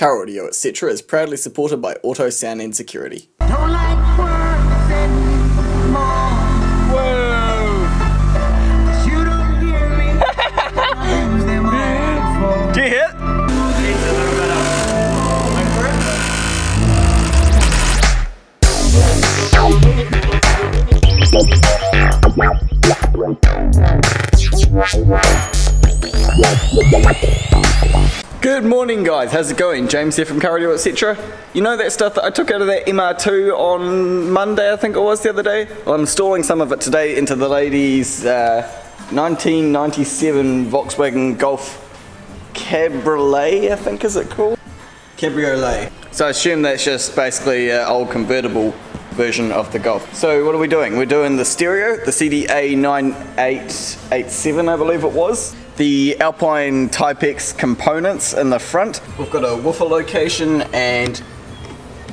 Car Audio etc. is proudly supported by Auto Sound and Security. Don't Good morning guys, how's it going? James here from Car Audio etc. You know that stuff that I took out of that MR2 on Monday I think it was the other day? Well I'm installing some of it today into the lady's uh, 1997 Volkswagen Golf Cabriolet I think is it called? Cabriolet. So I assume that's just basically an old convertible version of the Golf. So what are we doing? We're doing the stereo, the CDA 9887 I believe it was. The Alpine Type X components in the front. We've got a woofer location and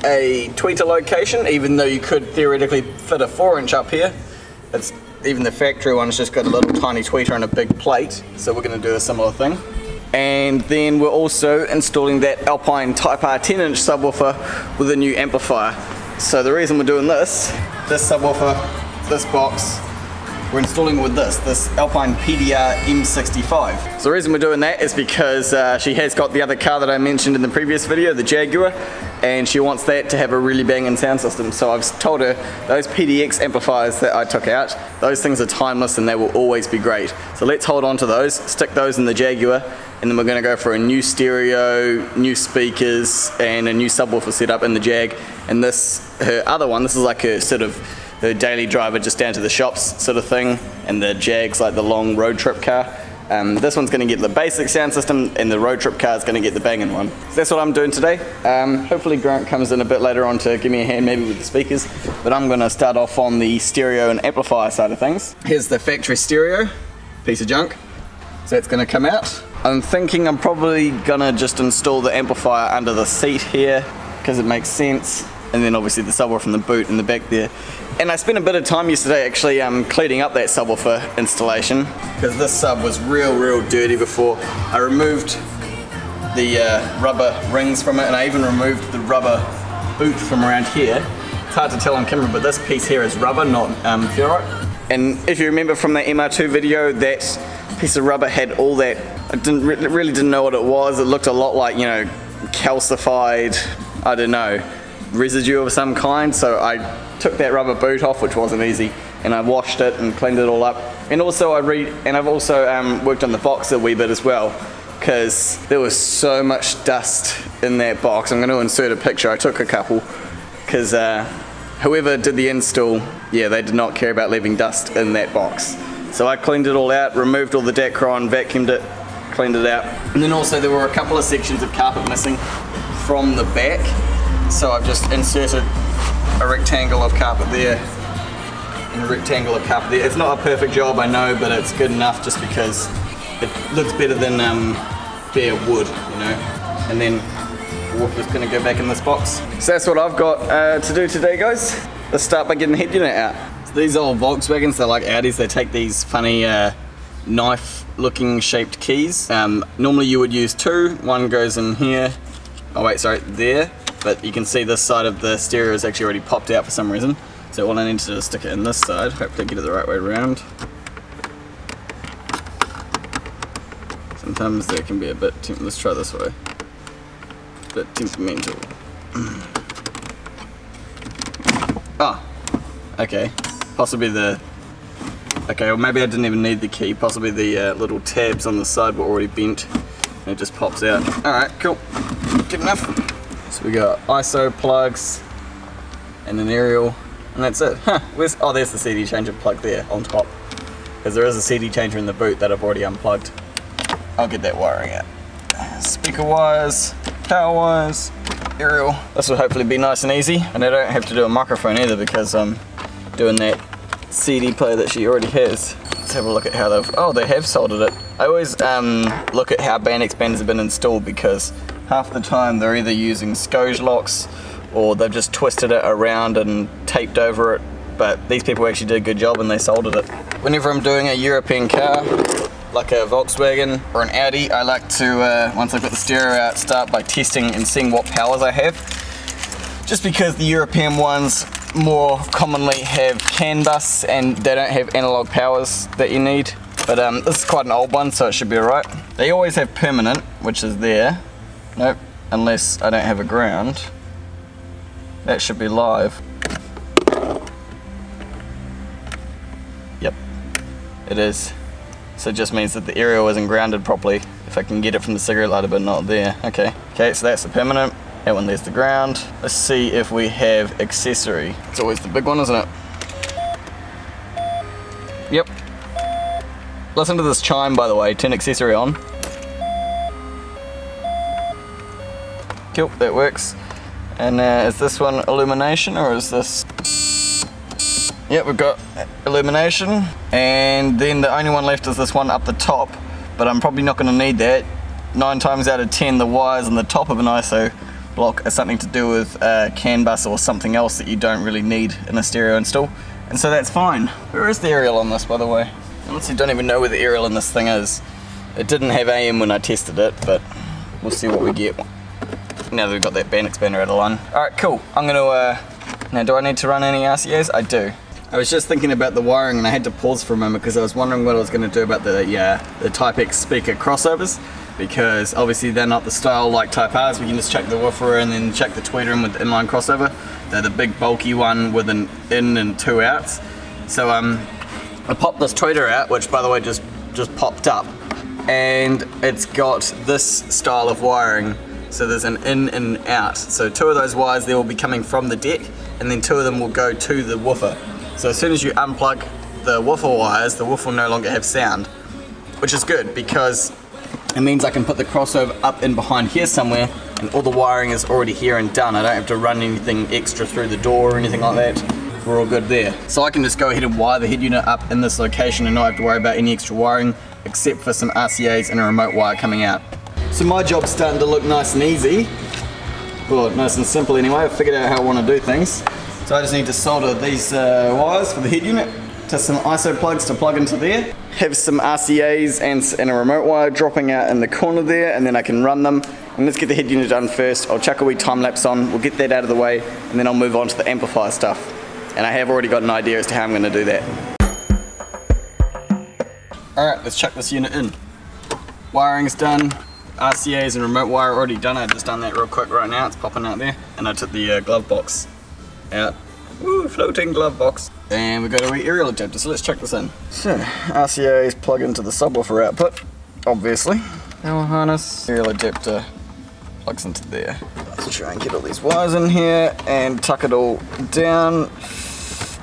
a tweeter location, even though you could theoretically fit a 4 inch up here. It's even the factory one's just got a little tiny tweeter and a big plate, so we're going to do a similar thing. And then we're also installing that Alpine Type R 10 inch subwoofer with a new amplifier. So the reason we're doing this, this subwoofer, this box, we're installing with this, this Alpine PDR M65. So the reason we're doing that is because uh, she has got the other car that I mentioned in the previous video, the Jaguar, and she wants that to have a really banging sound system. So I've told her those PDX amplifiers that I took out, those things are timeless and they will always be great. So let's hold on to those, stick those in the Jaguar, and then we're going to go for a new stereo, new speakers, and a new subwoofer setup in the Jag. And this, her other one, this is like a sort of her daily driver just down to the shops sort of thing, and the Jag's like the long road trip car. Um, this one's going to get the basic sound system, and the road trip car is going to get the banging one. So that's what I'm doing today. Um, hopefully Grant comes in a bit later on to give me a hand maybe with the speakers, but I'm going to start off on the stereo and amplifier side of things. Here's the factory stereo, piece of junk. So that's going to come out. I'm thinking I'm probably going to just install the amplifier under the seat here because it makes sense. And then obviously the subwoofer from the boot in the back there. And I spent a bit of time yesterday actually um, cleaning up that subwoofer installation because this sub was real, real dirty before. I removed the uh, rubber rings from it and I even removed the rubber boot from around here. It's hard to tell on camera, but this piece here is rubber, not um, ferrite. And if you remember from the MR2 video, that piece of rubber had all that, I didn't re really didn't know what it was. It looked a lot like, you know, calcified, I don't know, residue of some kind. So I took that rubber boot off, which wasn't easy, and I washed it and cleaned it all up. And also I read, and I've also um, worked on the box a wee bit as well, because there was so much dust in that box. I'm going to insert a picture. I took a couple, because uh, whoever did the install, yeah, they did not care about leaving dust in that box. So I cleaned it all out, removed all the Dacron, vacuumed it, cleaned it out. And then also there were a couple of sections of carpet missing from the back. So I've just inserted a rectangle of carpet there and a rectangle of carpet there. It's not a perfect job, I know, but it's good enough just because it looks better than um, bare wood, you know. And then the woofer's gonna go back in this box. So that's what I've got uh, to do today, guys. Let's start by getting the head unit out. So these old Volkswagens, they're like Audis, they take these funny uh, knife looking shaped keys. Um, normally you would use two, one goes in here, oh wait, sorry, there, but you can see this side of the stereo is actually already popped out for some reason. So all I need to do is stick it in this side, hopefully get it the right way around. Sometimes there can be a bit, let's try this way, a bit temperamental. Ah, okay, possibly the, okay, or maybe I didn't even need the key, possibly the uh, little tabs on the side were already bent and it just pops out. Alright, cool, good enough. So we got ISO plugs and an aerial, and that's it. Oh there's the CD changer plug there on top. Because there is a CD changer in the boot that I've already unplugged. I'll get that wiring out. Speaker wires, power wires, aerial. This will hopefully be nice and easy, and I don't have to do a microphone either because I'm doing that CD player that she already has. Let's have a look at how they've, oh they have soldered it. I always um, look at how band expanders have been installed because half the time they're either using Scotch locks or they've just twisted it around and taped over it but these people actually did a good job and they soldered it. Whenever I'm doing a European car like a Volkswagen or an Audi, I like to, uh, once I've got the stereo out, start by testing and seeing what powers I have. Just because the European ones more commonly have CAN bus and they don't have analog powers that you need. But um, this is quite an old one, so it should be alright. They always have permanent, which is there. Nope, unless I don't have a ground. That should be live. Yep, it is. So it just means that the aerial isn't grounded properly. If I can get it from the cigarette lighter but not there. Okay, okay, so that's the permanent. That one there's the ground. Let's see if we have accessory. It's always the big one, isn't it? Yep. Listen to this chime by the way, turn accessory on. Cool, that works. And uh, is this one illumination or is this Yep, we've got illumination, and then the only one left is this one up the top, but I'm probably not going to need that. Nine times out of ten, the wires on the top of an ISO block are something to do with uh, CAN bus or something else that you don't really need in a stereo install, and so that's fine. Where is the aerial on this, by the way? I honestly don't even know where the aerial in this thing is. It didn't have AM when I tested it, but we'll see what we get now that we've got that band expander out of line. Alright, cool. I'm to, uh, now do I need to run any RCAs? I do. I was just thinking about the wiring and I had to pause for a moment because I was wondering what I was to do about the yeah, the Type X speaker crossovers because obviously they're not the style like Type R's. We can just check the woofer and then check the tweeter in with the inline crossover. They're the big bulky one with an in and two outs. So um, I popped this tweeter out, which by the way just just popped up, and it's got this style of wiring. So there's an in and out. So two of those wires there will be coming from the deck, and then two of them will go to the woofer. So as soon as you unplug the woofer wires, the woofer will no longer have sound, which is good because it means I can put the crossover up in behind here somewhere and all the wiring is already here and done. I don't have to run anything extra through the door or anything like that. We're all good there. So I can just go ahead and wire the head unit up in this location and not have to worry about any extra wiring except for some RCAs and a remote wire coming out. So my job's starting to look nice and easy. Well, nice and simple anyway. I've figured out how I want to do things. So I just need to solder these uh, wires for the head unit to some ISO plugs to plug into there. Have some RCAs and, and a remote wire dropping out in the corner there and then I can run them. And let's get the head unit done first. I'll chuck a wee time lapse on, we'll get that out of the way and then I'll move on to the amplifier stuff. And I have already got an idea as to how I'm going to do that. Alright, let's chuck this unit in. Wiring's done, RCAs and remote wire already done. I just done that real quick right now, it's popping out there. And I took the uh, glove box out. Woo, floating glove box. And we've got a wee aerial adapter, so let's check this in. So, RCAs plug into the subwoofer output, obviously. Power harness, aerial adapter plugs into there. Let's try and get all these wires in here and tuck it all down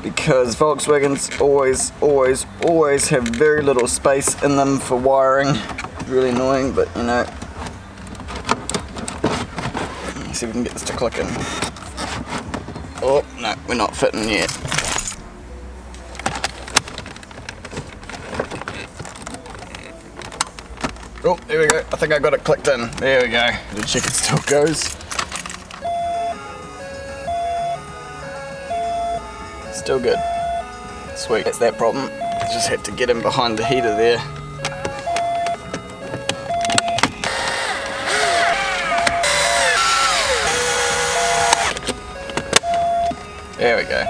because Volkswagens always, always, always have very little space in them for wiring. Really annoying, but you know. Let's see if we can get this to click in. Oh, no, we're not fitting yet. Oh, there we go. I think I got it clicked in. There we go. The check it still goes. Still good. Sweet. That's that problem. Just had to get in behind the heater there. There we go.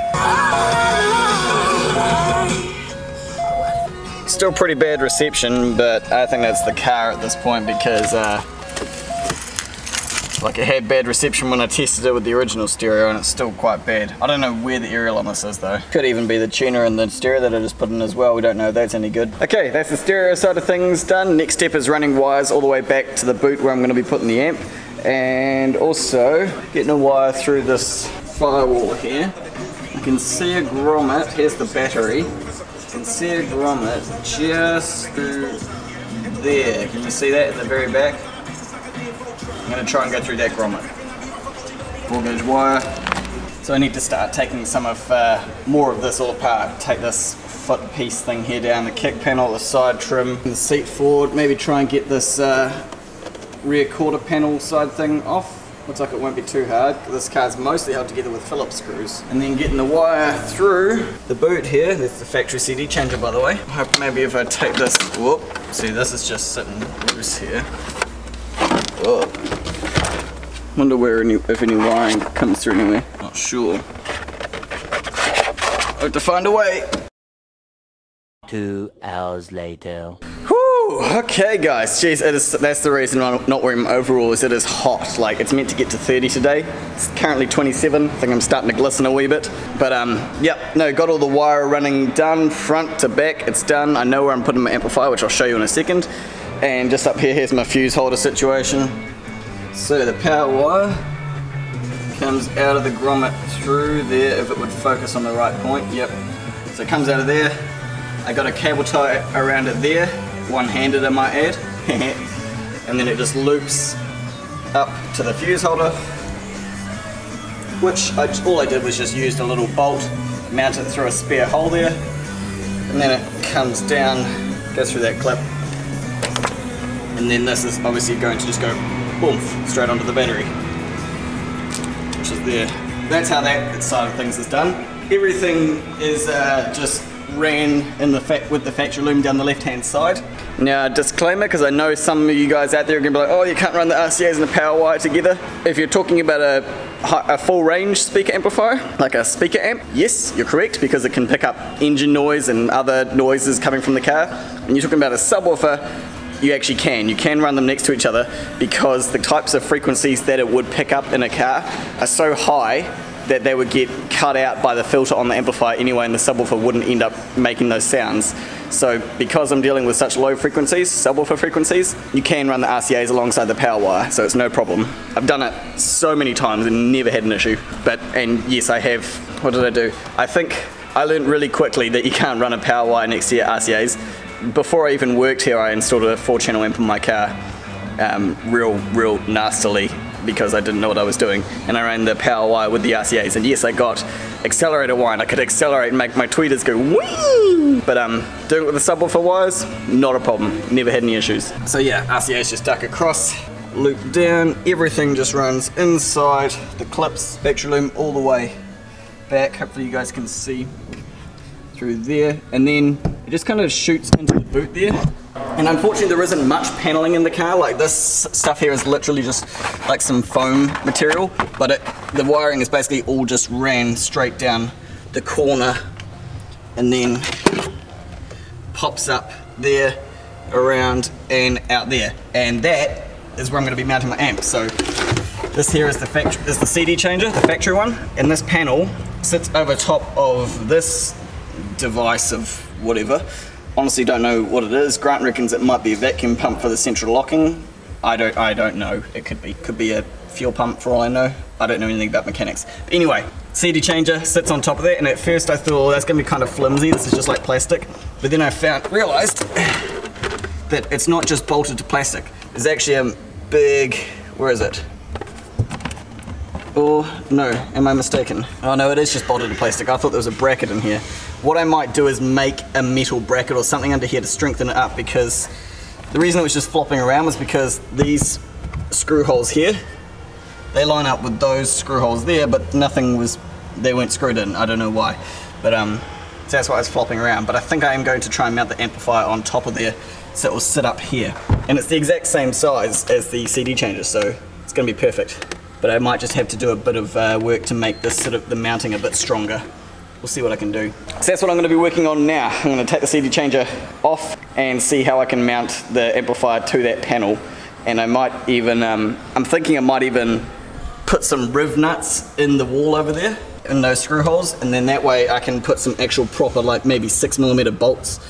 Still pretty bad reception, but I think that's the car at this point because uh, like it had bad reception when I tested it with the original stereo and it's still quite bad. I don't know where the aerial on this is though. Could even be the tuner and the stereo that I just put in as well. We don't know if that's any good. Okay, that's the stereo side of things done. Next step is running wires all the way back to the boot where I'm going to be putting the amp and also getting a wire through this firewall here. You can see a grommet, here's the battery. You can see a grommet just through there. Can you see that in the very back? I'm going to try and go through that grommet. 4 gauge wire. So I need to start taking some of, uh, more of this all apart. Take this foot piece thing here down, the kick panel, the side trim, the seat forward, maybe try and get this uh, rear quarter panel side thing off Looks like it won't be too hard. This car's mostly held together with Phillips screws. And then getting the wire through the boot here. There's the factory CD changer by the way. I hope maybe if I take this, whoop, see this is just sitting loose here. Oh. Wonder where any, if any wiring comes through anywhere. Not sure. Hope to find a way. Two hours later. Okay guys, jeez, it is, that's the reason I'm not wearing my overalls, it is hot, like it's meant to get to 30 today, it's currently 27, I think I'm starting to glisten a wee bit, but um, yep, no, got all the wire running done, front to back, it's done, I know where I'm putting my amplifier, which I'll show you in a second, and just up here, here's my fuse holder situation, so the power wire comes out of the grommet through there, if it would focus on the right point, yep, so it comes out of there, I got a cable tie around it there, one-handed I might add, and then it just loops up to the fuse holder, which I, all I did was just used a little bolt, mount it through a spare hole there, and then it comes down, goes through that clip, and then this is obviously going to just go boom, straight onto the battery, which is there. That's how that side of things is done. Everything is uh, just ran in the fa- with the factory loom down the left hand side. Now, disclaimer, because I know some of you guys out there are going to be like, oh, you can't run the RCAs and the power wire together. If you're talking about a, a full range speaker amplifier, like a speaker amp, yes, you're correct, because it can pick up engine noise and other noises coming from the car. When you're talking about a subwoofer, you actually can. You can run them next to each other because the types of frequencies that it would pick up in a car are so high that they would get cut out by the filter on the amplifier anyway and the subwoofer wouldn't end up making those sounds. So because I'm dealing with such low frequencies, subwoofer frequencies, you can run the RCAs alongside the power wire, so it's no problem. I've done it so many times and never had an issue. But, and yes, I have, what did I do? I think I learned really quickly that you can't run a power wire next to your RCAs. Before I even worked here, I installed a four channel amp in my car um, real, real nastily because I didn't know what I was doing. And I ran the power wire with the RCAs. And yes, I got accelerator wire and I could accelerate and make my tweeters go whee! But um, doing it with the subwoofer wires, not a problem. Never had any issues. So yeah, RCAs just duck across, loop down, everything just runs inside the clips, battery loom all the way back. Hopefully you guys can see through there. And then it just kind of shoots into the boot there. And unfortunately there isn't much paneling in the car, like this stuff here is literally just like some foam material, but it, the wiring is basically all just ran straight down the corner and then pops up there, around and out there. And that is where I'm going to be mounting my amp. So this here is the is the CD changer, the factory one, and this panel sits over top of this device of whatever. Honestly, don't know what it is. Grant reckons it might be a vacuum pump for the central locking. I don't, I don't know. It could be, could be a fuel pump for all I know. I don't know anything about mechanics. But anyway, CD changer sits on top of that, and at first I thought oh, that's gonna be kind of flimsy. This is just like plastic. But then I found, realized that it's not just bolted to plastic. There's actually a big, where is it? Or, no, am I mistaken? Oh no, it is just bolted to plastic. I thought there was a bracket in here. What I might do is make a metal bracket or something under here to strengthen it up because the reason it was just flopping around was because these screw holes here, they line up with those screw holes there, but nothing was, they weren't screwed in. I don't know why. But um, so that's why it's flopping around. But I think I am going to try and mount the amplifier on top of there so it will sit up here. And it's the exact same size as the CD changer, so it's gonna be perfect. But I might just have to do a bit of uh, work to make this sort of the mounting a bit stronger. We'll see what I can do. So that's what I'm gonna be working on now. I'm gonna take the CD changer off and see how I can mount the amplifier to that panel. And I might even, um, I'm thinking I might even put some riv nuts in the wall over there in those screw holes and then that way I can put some actual proper like maybe six millimeter bolts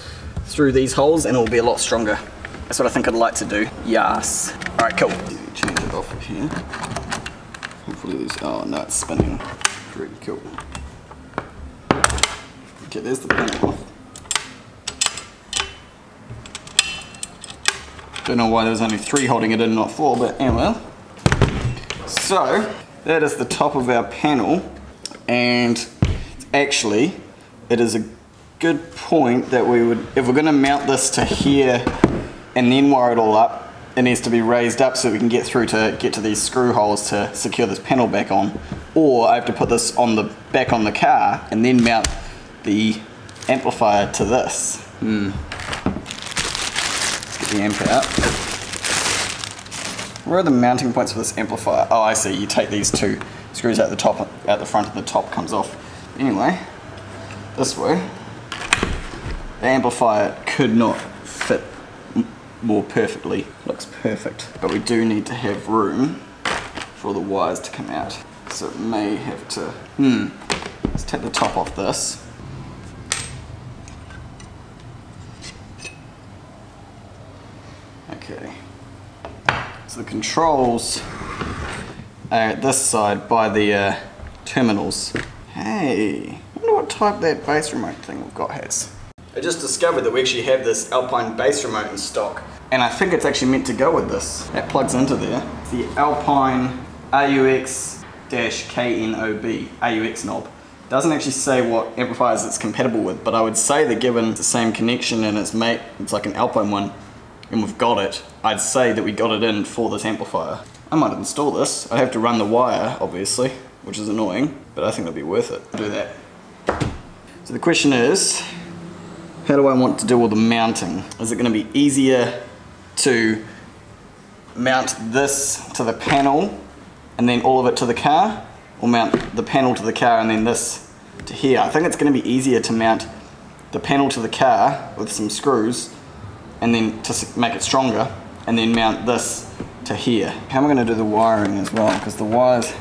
through these holes and it'll be a lot stronger. That's what I think I'd like to do. Yes. All right, cool. Change it off here. These, oh no, it's spinning. Really cool. Okay, there's the panel off. Don't know why there's only three holding it in, not four, but anyway. So, that is the top of our panel, and actually, it is a good point that we would, if we're gonna mount this to here and then wire it all up, it needs to be raised up so we can get through to get to these screw holes to secure this panel back on. Or I have to put this on the back on the car and then mount the amplifier to this. Hmm. Let's get the amp out. Where are the mounting points for this amplifier? Oh, I see. You take these two screws out the top, out the front, and the top comes off. Anyway, this way, the amplifier could not more perfectly. Looks perfect. But we do need to have room for the wires to come out. So it may have to, hmm, let's take the top off this. Okay. So the controls are at this side by the uh, terminals. Hey, I wonder what type that bass remote thing we've got has. I just discovered that we actually have this Alpine bass remote in stock. And I think it's actually meant to go with this. That plugs into there. The Alpine RUX-KNOB, AUX knob. Doesn't actually say what amplifiers it's compatible with, but I would say that given the same connection and it's mate, it's like an Alpine one, and we've got it, I'd say that we got it in for this amplifier. I might install this. I'd have to run the wire, obviously, which is annoying, but I think it'll be worth it. I'll do that. So the question is, how do I want to do all the mounting? Is it going to be easier to mount this to the panel and then all of it to the car? Or mount the panel to the car and then this to here? I think it's going to be easier to mount the panel to the car with some screws and then to make it stronger and then mount this to here. How am I going to do the wiring as well? Because the wires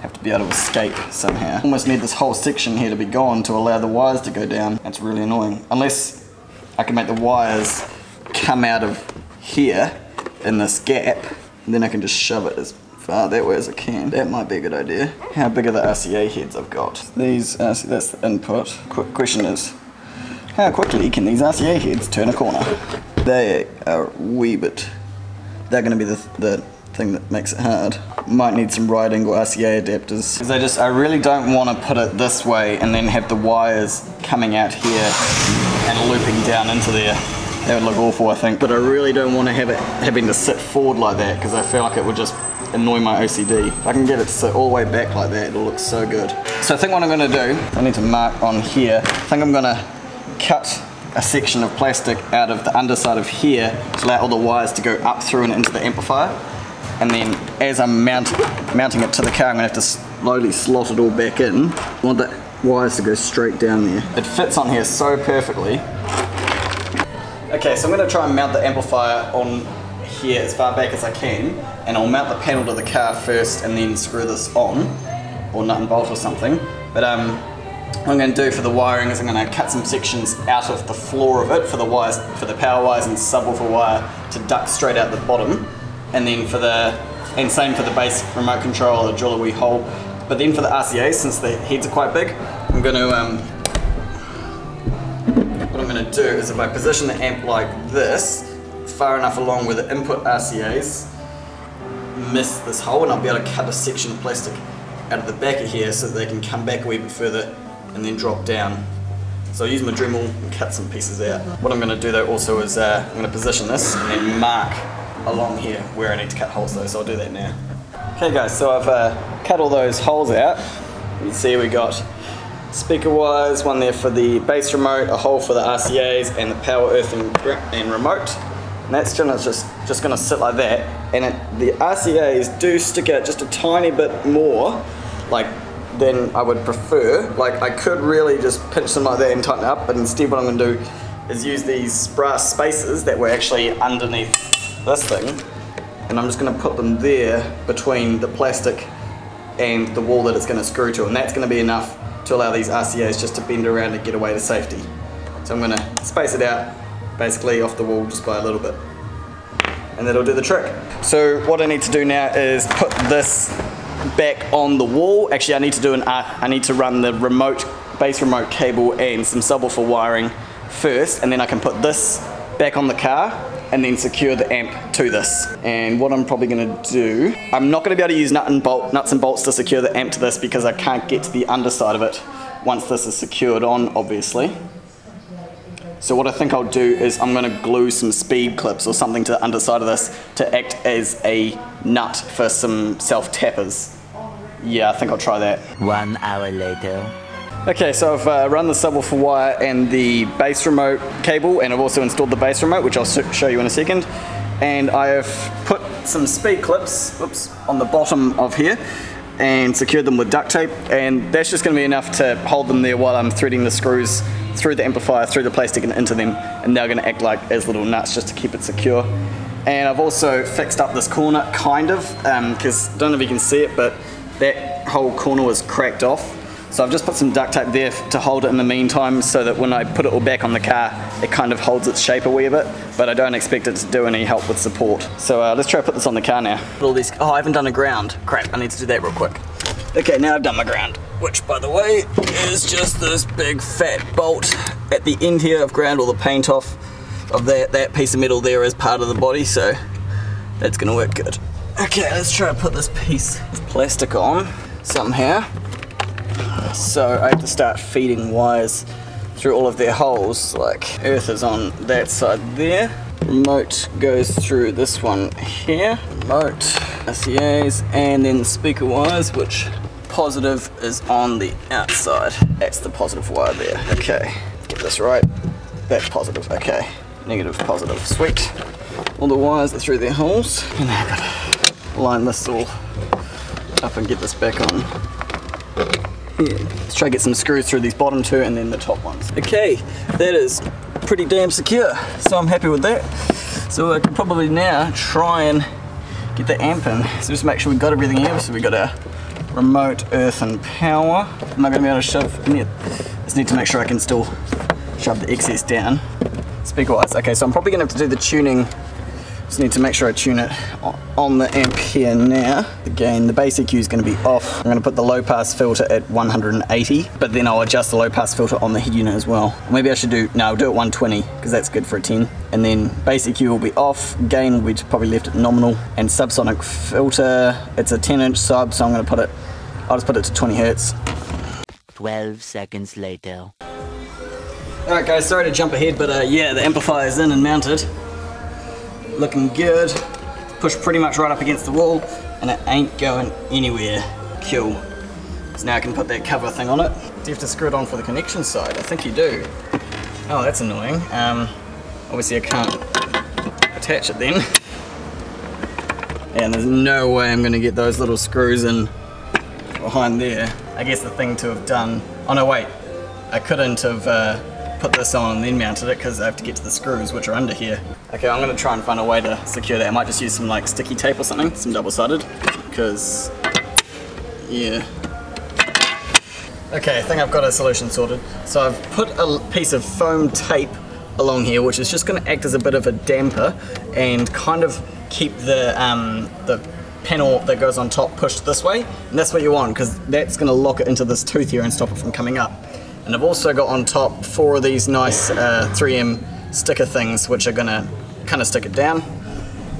have to be able to escape somehow. Almost need this whole section here to be gone to allow the wires to go down. That's really annoying. Unless I can make the wires come out of here in this gap, and then I can just shove it as far that way as I can. That might be a good idea. How big are the RCA heads I've got? These, RC that's the input. Quick question is, how quickly can these RCA heads turn a corner? They are wee bit they're going to be the, the thing that makes it hard. Might need some right angle RCA adapters. Because I just, I really don't want to put it this way and then have the wires coming out here and looping down into there. That would look awful, I think. But I really don't want to have it having to sit forward like that because I feel like it would just annoy my OCD. If I can get it to sit all the way back like that, it'll look so good. So I think what I'm going to do, I need to mark on here. I think I'm going to cut a section of plastic out of the underside of here to allow all the wires to go up through and into the amplifier. And then as I'm mount, mounting it to the car, I'm gonna have to slowly slot it all back in. I want the wires to go straight down there. It fits on here so perfectly. Okay, so I'm gonna try and mount the amplifier on here as far back as I can, and I'll mount the panel to the car first and then screw this on, or nut and bolt or something. But um, what I'm going to do for the wiring is I'm going to cut some sections out of the floor of it for the wires, for the power wires and subwoofer wire to duck straight out the bottom, and then for the and same for the bass remote control, I'll drill a wee hole. But then for the RCA, since the heads are quite big, I'm going to um, I'm going to do is if I position the amp like this, far enough along where the input RCAs miss this hole, and I'll be able to cut a section of plastic out of the back of here so that they can come back a wee bit further and then drop down. So I'll use my Dremel and cut some pieces out. What I'm going to do though also is uh, I'm going to position this and mark along here where I need to cut holes though, so I'll do that now. Okay guys, so I've uh, cut all those holes out. You can see we got speaker wires, one there for the bass remote, a hole for the RCAs and the power earth and, and remote. And that's gonna just, just gonna sit like that. And it, the RCAs do stick out just a tiny bit more, like than I would prefer. Like I could really just pinch them like that and tighten up, but instead what I'm gonna do is use these brass spacers that were actually underneath this thing. And I'm just gonna put them there between the plastic and the wall that it's to screw to and that's to be enough to allow these RCAs just to bend around and get away to safety. So I'm going to space it out basically off the wall just by a little bit and that'll do the trick. So what I need to do now is put this back on the wall. Actually I need to do an uh, I need to run the remote bass remote cable and some subwoofer wiring first and then I can put this back on the car and then secure the amp to this. And what I'm probably gonna do, I'm not gonna be able to use nut and bolt, nuts and bolts to secure the amp to this because I can't get to the underside of it once this is secured on, obviously. So what I think I'll do is I'm gonna glue some speed clips or something to the underside of this to act as a nut for some self tappers. Yeah, I think I'll try that. One hour later. Okay, so I've uh, run the subwoofer wire and the bass remote cable, and I've also installed the bass remote, which I'll show you in a second. And I have put some speed clips, oops, on the bottom of here, and secured them with duct tape. And that's just going to be enough to hold them there while I'm threading the screws through the amplifier, through the plastic, and into them. And they're going to act like as little nuts just to keep it secure. And I've also fixed up this corner, kind of, because I don't know if you can see it, but that whole corner was cracked off. So I've just put some duct tape there to hold it in the meantime so that when I put it all back on the car, it kind of holds its shape a wee bit, but I don't expect it to do any help with support. So uh, let's try to put this on the car now. All these, oh, I haven't done a ground. Crap, I need to do that real quick. Okay, now I've done my ground, which by the way is just this big fat bolt at the end here. I've ground all the paint off of that. That piece of metal there is part of the body, so that's gonna work good. Okay, let's try to put this piece of plastic on somehow. So I have to start feeding wires through all of their holes. Like earth is on that side there. Remote goes through this one here. Remote, RCAs, and then speaker wires, which positive is on the outside. That's the positive wire there. Okay, get this right. That's positive. Okay, negative, positive. Sweet. All the wires are through their holes. And I've got to line this all up and get this back on. Let's try to get some screws through these bottom two and then the top ones. Okay, that is pretty damn secure. So I'm happy with that. So I can probably now try and get the amp in. So just make sure we've got everything here. So we've got our remote, earth and power. I'm not gonna be able to shove any Just need to make sure I can still shove the excess down. Speaker wise. Okay, so I'm probably gonna have to do the tuning just need to make sure I tune it on the amp here now. Again, the bass EQ is going to be off. I'm going to put the low pass filter at 180, but then I'll adjust the low pass filter on the head unit as well. Maybe I should do, no, I'll do it 120 because that's good for a 10. And then bass EQ will be off, gain will be probably left at nominal, and subsonic filter, it's a 10 inch sub, so I'm going to put it, I'll just put it to 20 hertz. 12 seconds later. Alright guys, sorry to jump ahead, but uh, yeah, the amplifier is in and mounted. Looking good. Pushed pretty much right up against the wall, and it ain't going anywhere. Cool. So now I can put that cover thing on it. Do you have to screw it on for the connection side? I think you do. Oh, that's annoying. Um, obviously I can't attach it then. And there's no way I'm gonna get those little screws in behind there. I guess the thing to have done, oh no wait, I couldn't have uh, put this on and then mounted it because I have to get to the screws which are under here. Okay, I'm gonna try and find a way to secure that. I might just use some like sticky tape or something, some double-sided, because, yeah. Okay, I think I've got a solution sorted. So I've put a piece of foam tape along here, which is just going to act as a bit of a damper and kind of keep the um, the panel that goes on top pushed this way. And that's what you want, because that's going to lock it into this tooth here and stop it from coming up. And I've also got on top four of these nice uh, 3M sticker things, which are going to kind of stick it down.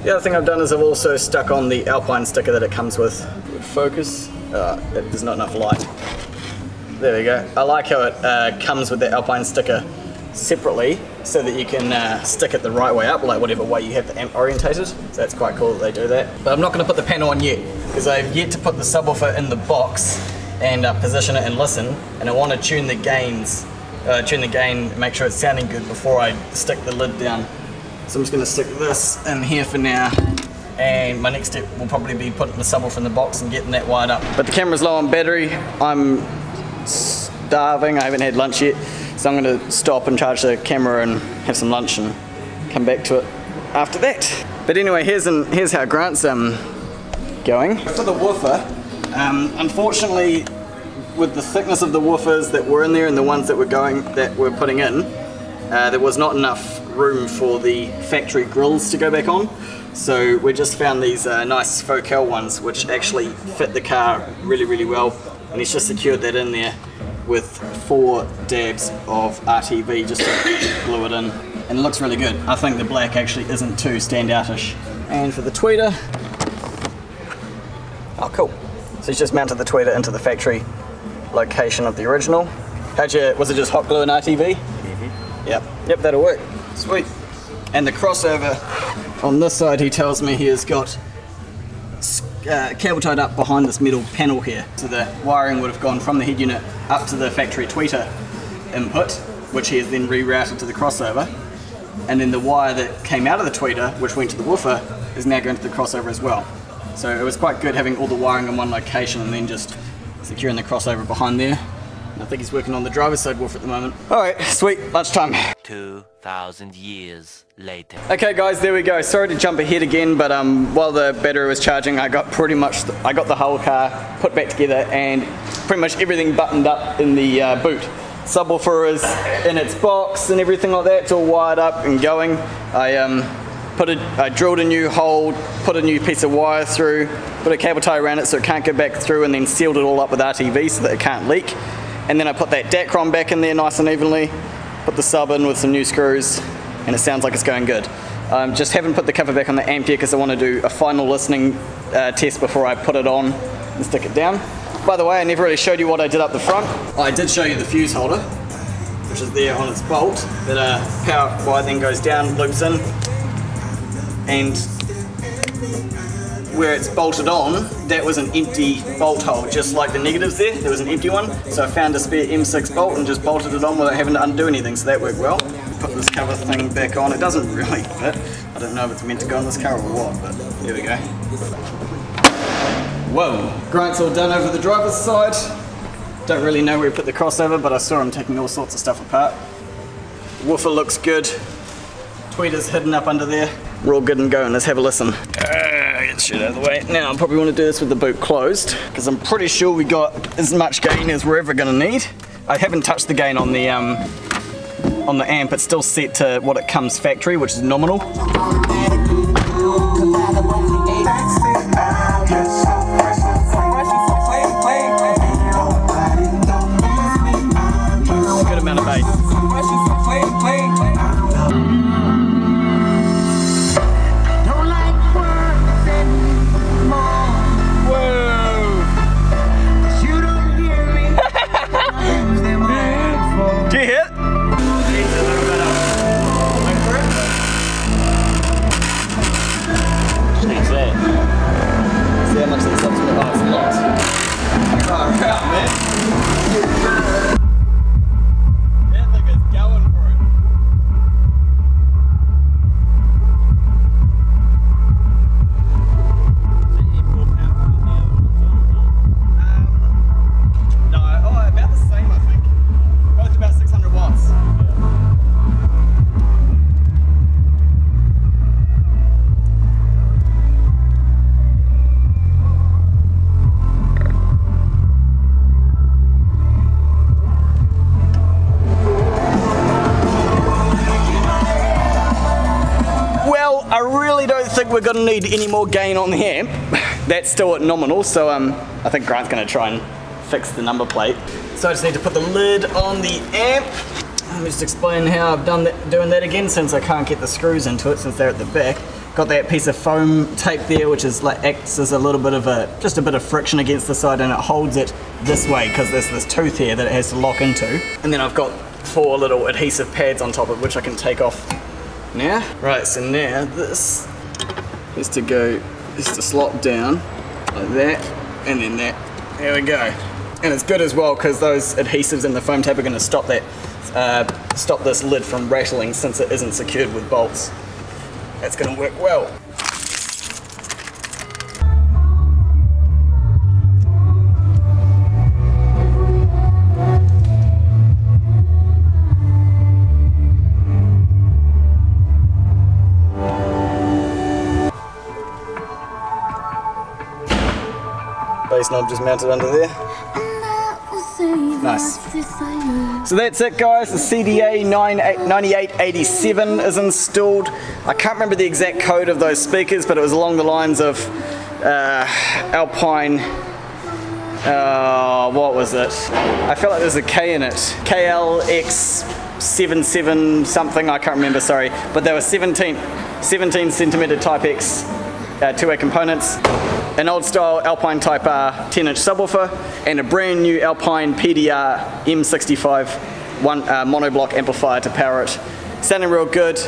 The other thing I've done is I've also stuck on the Alpine sticker that it comes with. Focus. Uh, there's not enough light. There we go. I like how it uh, comes with the Alpine sticker separately so that you can uh, stick it the right way up, like whatever way you have the amp orientated. So that's quite cool that they do that. But I'm not going to put the panel on yet because I've yet to put the subwoofer in the box and uh, position it and listen. And I want to tune the gains, uh, tune the gain, make sure it's sounding good before I stick the lid down. So I'm just going to stick this in here for now. And my next step will probably be putting the subwoofer in the box and getting that wired up. But the camera's low on battery. I'm starving. I haven't had lunch yet, so I'm going to stop and charge the camera and have some lunch and come back to it after that. But anyway, here's an, here's how Grant's um going for the woofer. Um, unfortunately, with the thickness of the woofers that were in there and the ones that were going that we're putting in, uh, there was not enough room for the factory grills to go back on. So we just found these uh, nice Focal ones which actually fit the car really really well and he's just secured that in there with four dabs of RTV just to glue it in and it looks really good. I think the black actually isn't too standoutish. And for the tweeter, oh cool. So he's just mounted the tweeter into the factory location of the original. How'd you, was it just hot glue and RTV? Yep, Yep, that'll work. Sweet. And the crossover on this side, he tells me he has got uh, cable tied up behind this metal panel here. So the wiring would have gone from the head unit up to the factory tweeter input, which he has then rerouted to the crossover. And then the wire that came out of the tweeter, which went to the woofer, is now going to the crossover as well. So it was quite good having all the wiring in one location and then just securing the crossover behind there. And I think he's working on the driver's side woofer at the moment. Alright, sweet, lunchtime. 2,000 years later. Okay guys, there we go. Sorry to jump ahead again, but um, while the battery was charging, I got pretty much, I got the whole car put back together and pretty much everything buttoned up in the uh, boot. Subwoofer is in its box and everything like that. It's all wired up and going. I um, put a, I drilled a new hole, put a new piece of wire through, put a cable tie around it so it can't go back through, and then sealed it all up with RTV so that it can't leak. And then I put that Dacron back in there nice and evenly, put the sub in with some new screws, and it sounds like it's going good. Um, just haven't put the cover back on the amp yet because I want to do a final listening uh, test before I put it on and stick it down. By the way, I never really showed you what I did up the front. I did show you the fuse holder, which is there on its bolt. That uh, power wire then goes down, loops in, and where it's bolted on, that was an empty bolt hole, just like the negatives there. There was an empty one, so I found a spare M6 bolt and just bolted it on without having to undo anything, so that worked well. Put this cover thing back on. It doesn't really fit. I don't know if it's meant to go on this car or what, but there we go. Whoa. Grant's all done over the driver's side. Don't really know where he put the crossover, but I saw him taking all sorts of stuff apart. Woofer looks good. Tweeter's hidden up under there. We're all good and going. Let's have a listen. Uh, get shit out of the way. Now I probably want to do this with the boot closed because I'm pretty sure we got as much gain as we're ever going to need. I haven't touched the gain on the um, on the amp. It's still set to what it comes factory, which is nominal. Gonna need any more gain on the amp. That's still at nominal, so um, I think Grant's gonna try and fix the number plate. So I just need to put the lid on the amp. Let me just explain how I've done that, doing that again since I can't get the screws into it since they're at the back. Got that piece of foam tape there, which is like acts as a little bit of a just a bit of friction against the side, and it holds it this way because there's this tooth here that it has to lock into. And then I've got four little adhesive pads on top of which I can take off now. Right, so now this is to go, is to slot down like that, and then that. There we go. And it's good as well because those adhesives and the foam tape are going to stop that, uh, stop this lid from rattling since it isn't secured with bolts. That's going to work well. Knob just mounted under there. Nice. So that's it guys, the CDA 9887 is installed. I can't remember the exact code of those speakers, but it was along the lines of uh, Alpine, uh, what was it? I felt like there's a K in it. KLX77 something, I can't remember, sorry. But they were 17, 17 centimeter Type X uh, two-way components, an old style Alpine Type R 10 inch subwoofer, and a brand new Alpine PDR M65 one uh, monoblock amplifier to power it. sounding real good.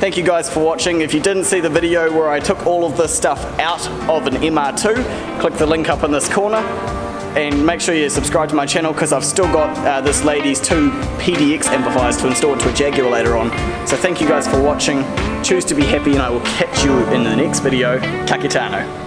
Thank you guys for watching. If you didn't see the video where I took all of this stuff out of an MR2, click the link up in this corner and make sure you subscribe to my channel because I've still got uh, this lady's two PDX amplifiers to install to a Jaguar later on. So thank you guys for watching. Choose to be happy and I will catch you in the next video. Ka kite ano.